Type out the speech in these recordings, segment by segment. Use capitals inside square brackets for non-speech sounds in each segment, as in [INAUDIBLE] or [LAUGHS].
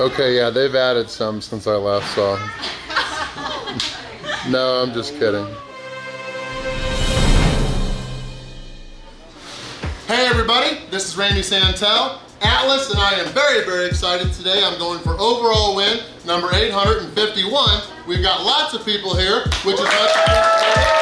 Okay, yeah, they've added some since I last saw. no, I'm just kidding. Hey everybody, this is Randy Santel, Atlas, and I am very, very excited today. I'm going for overall win number 851. We've got lots of people here, which is much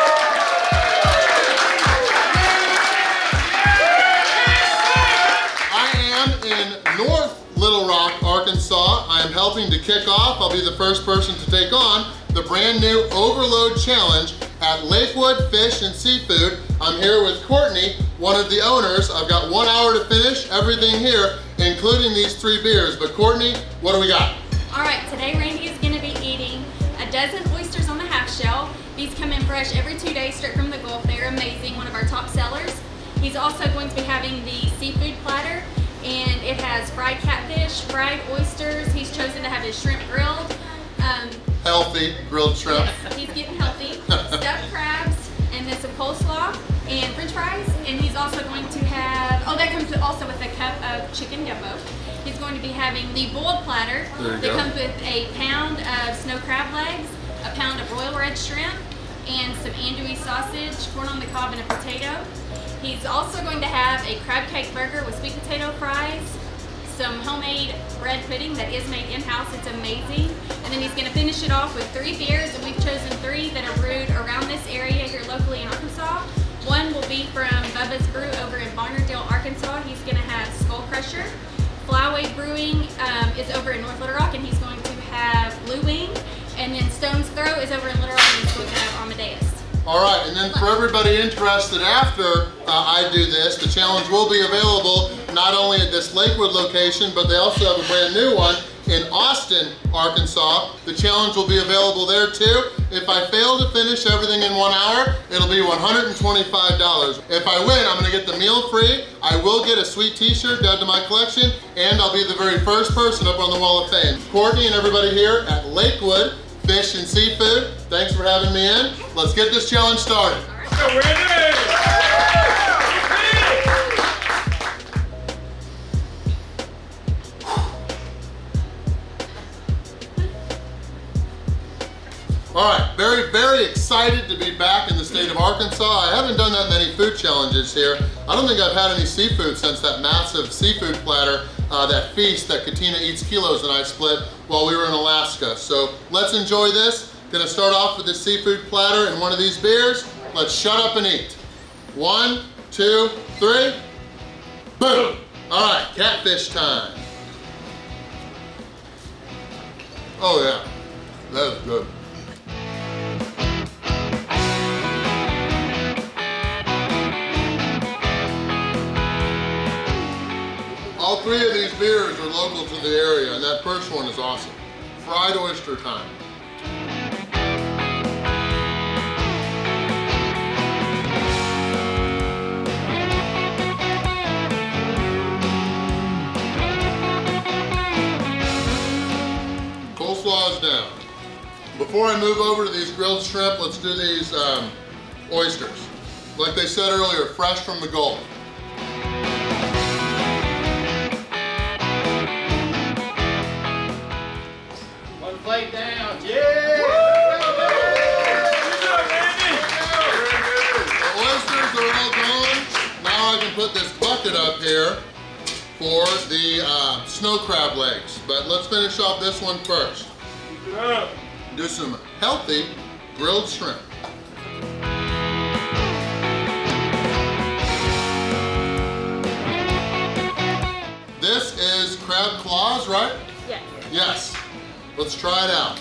helping to kick off. I'll be the first person to take on the brand new Overload Challenge at Lakewood Fish and Seafood. I'm here with Courtney, one of the owners. I've got one hour to finish everything here, including these three beers. But Courtney, what do we got? All right, today Randy is gonna be eating a dozen oysters on the half shell. These come in fresh every two days straight from the Gulf. They're amazing, one of our top sellers. He's also going to be having the seafood platter and it has fried catfish, fried oysters. He's chosen to have his shrimp grilled. Um, Healthy grilled shrimp. yes, he's getting healthy. Stuffed [LAUGHS] crabs and then some coleslaw and french fries. And he's also going to have, oh that comes also with a cup of chicken gumbo. He's going to be having the boiled platter that go. comes with a pound of snow crab legs, a pound of royal red shrimp, and some andouille sausage, corn on the cob, and a potato. He's also going to have a crab cake burger with sweet potato fries, some homemade bread pudding that is made in-house. It's amazing. And then he's going to finish it off with three beers, and we've chosen three that are brewed around this area here locally in Arkansas. One will be from Bubba's Brew over in Barnardale, Arkansas. He's going to have Skull Crusher. Flyway Brewing um, is over in North Little Rock, and he's going All right, and then for everybody interested after uh, I do this, the challenge will be available not only at this Lakewood location, but they also have a brand new one in Austin, Arkansas. The challenge will be available there too. If I fail to finish everything in one hour, it'll be $125. If I win, I'm gonna get the meal free. I will get a sweet t-shirt to add to my collection, and I'll be the very first person up on the Wall of Fame. Courtney and everybody here at Lakewood Fish and Seafood, thanks for having me in. Let's get this challenge started. All right, very, very excited to be back in the state of Arkansas. I haven't done that many food challenges here. I don't think I've had any seafood since that massive seafood platter, uh, that feast that Katina Eats Kilos and I split while we were in Alaska. So let's enjoy this. Gonna start off with this seafood platter and one of these beers. Let's shut up and eat. One, two, three. Boom. All right, catfish time. Oh yeah, that is good. All three of these beers are local to the area, and that first one is awesome. Fried oyster time. Coleslaw is down. Before I move over to these grilled shrimp, let's do these um, oysters. Like they said earlier, fresh from the Gulf. Put this bucket up here for the uh, snow crab legs. But let's finish off this one first. Do some healthy grilled shrimp. This is crab claws, right? Yes. Yes. Let's try it out.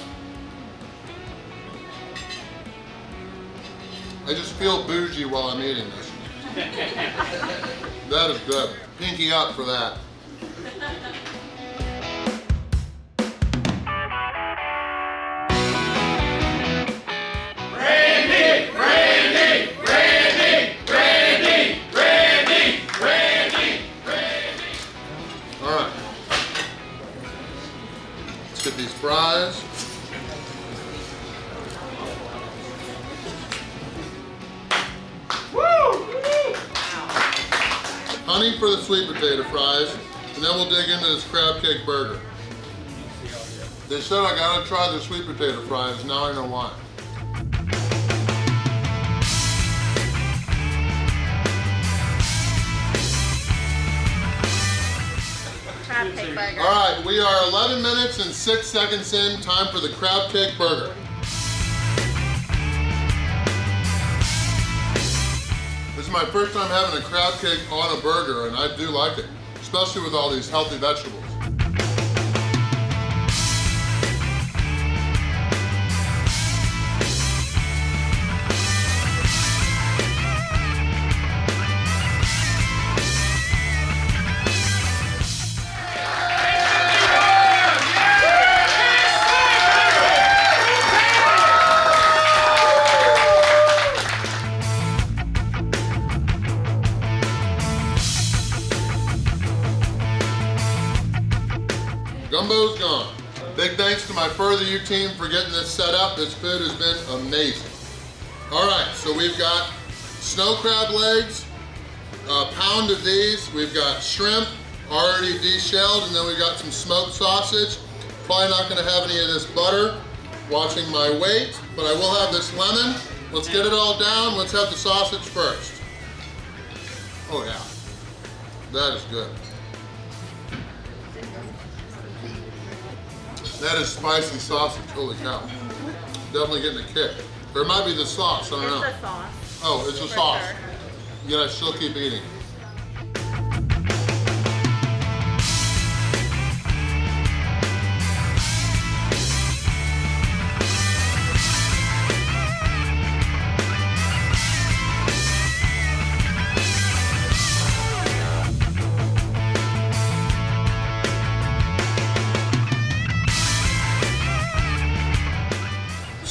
I just feel bougie while I'm eating this. That is good. Pinky up for that. Randy! Randy! Randy! Randy! Randy! Randy! Randy! All right. Let's get these fries. Honey for the sweet potato fries, and then we'll dig into this crab cake burger. They said I gotta try the sweet potato fries. Now I know why. Crab cake burger. All right, we are 11 minutes and 6 seconds in. Time for the crab cake burger. Is my first time having a crab cake on a burger, and I do like it, especially with all these healthy vegetables. Further You team for getting this set up. This food has been amazing. All right, so we've got snow crab legs, a pound of these. We've got shrimp already deshelled, and then we've got some smoked sausage. Probably not gonna have any of this butter, watching my weight, but I will have this lemon. Let's get it all down. Let's have the sausage first. Oh yeah, that is good. That is spicy sausage, holy cow. Definitely getting a kick. Or it might be the sauce, I don't know. It's a sauce. Oh, it's a for sauce. sure. Yet I still keep eating.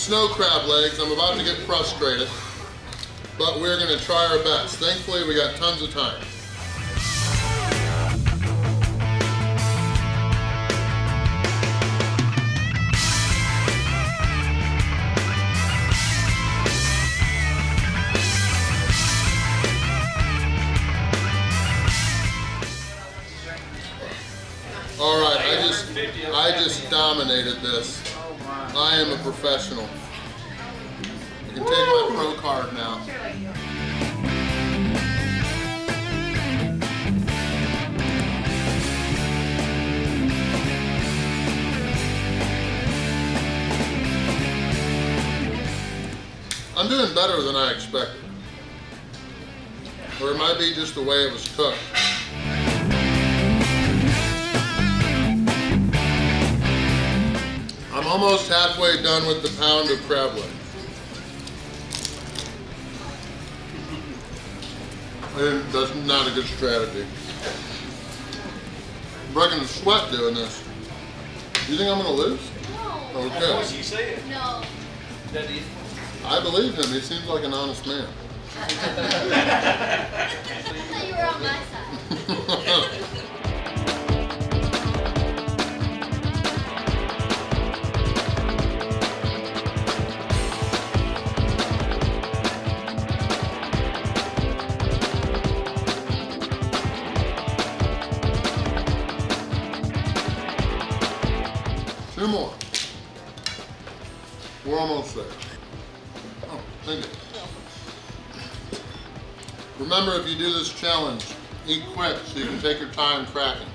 Snow crab legs, I'm about to get frustrated but we're gonna try our best. Thankfully, we got tons of time. All right, I just, I just dominated this. I am a professional. My pro card now. I'm doing better than I expected. Or it might be just the way it was cooked. I'm almost halfway done with the pound of crab. And that's not a good strategy. I'm breaking a sweat doing this. You think I'm gonna lose? No. Okay. What you said. No. That is. I believe him. He seems like an honest man. [LAUGHS] I thought you were on my side. [LAUGHS] Two more. We're almost there. Oh, thank you. Remember, if you do this challenge, eat quick so you can take your time cracking.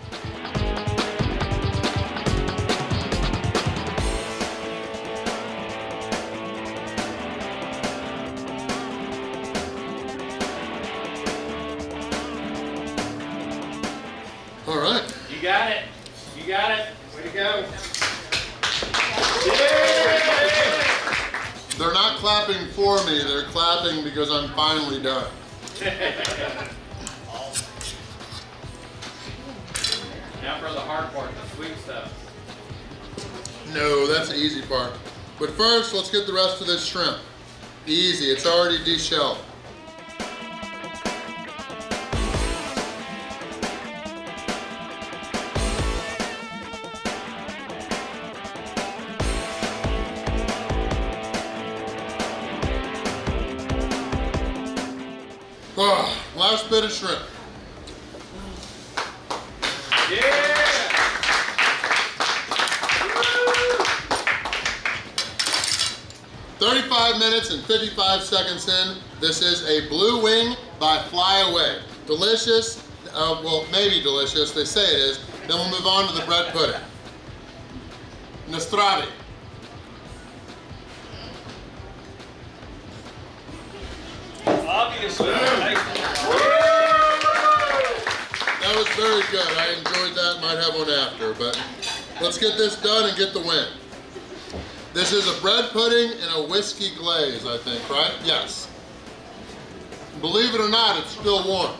All right. You got it. You got it. Way to go. They're not clapping for me, they're clapping because I'm finally done. Now for the hard part, the sweet stuff. No, that's the easy part. But first, let's get the rest of this shrimp. Easy, it's already deshelled. Ugh, last bit of shrimp. Yeah! Woo! 35 minutes and 55 seconds in, this is a Blue Wing by Flyway. Delicious, uh, well, maybe delicious, they say it is. Then we'll move on to the bread pudding. Nostrati. Obviously. That was very good. I enjoyed that. Might have one after, but let's get this done and get the win. This is a bread pudding and a whiskey glaze, I think, right? Yes. Believe it or not, it's still warm.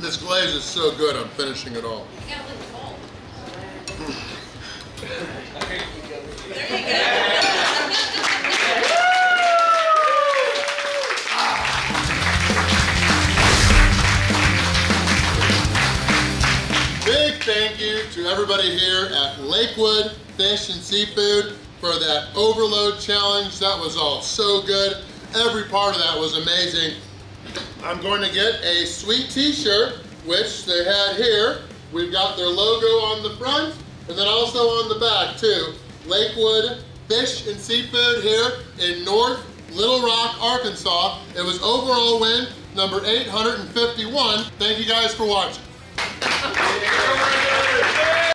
This glaze is so good, I'm finishing it all. Everybody here at Lakewood Fish and Seafood for that overload challenge. That was all so good. Every part of that was amazing. I'm going to get a sweet t-shirt, which they had here. We've got their logo on the front and then also on the back too. Lakewood Fish and Seafood here in North Little Rock, Arkansas. It was overall win number 851. Thank you guys for watching.